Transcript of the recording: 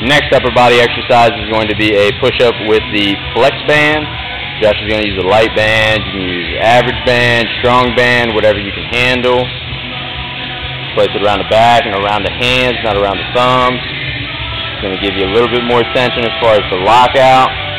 Next upper body exercise is going to be a push-up with the flex band. Josh is going to use a light band, you can use average band, strong band, whatever you can handle. Place it around the back and around the hands, not around the thumbs. It's going to give you a little bit more tension as far as the lockout.